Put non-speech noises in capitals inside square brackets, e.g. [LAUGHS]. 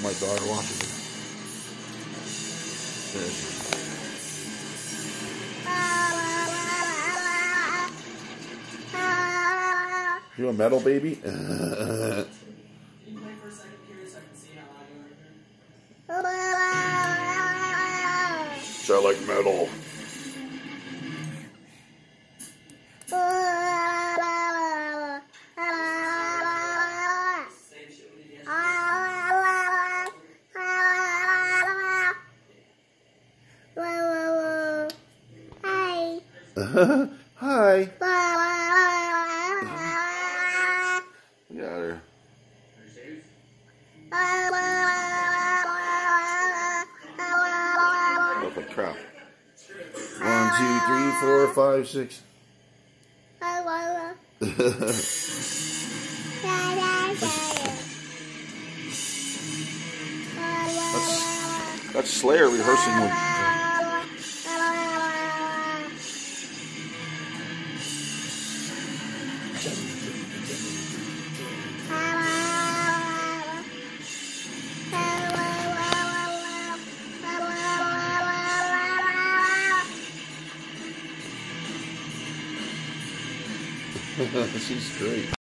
My daughter watches it. There she is. You a metal baby? You can play [LAUGHS] Hi. At her. Look like crap. One, two, three, four, five, six. [LAUGHS] That's that's Slayer rehearsing with. [LAUGHS] She's great.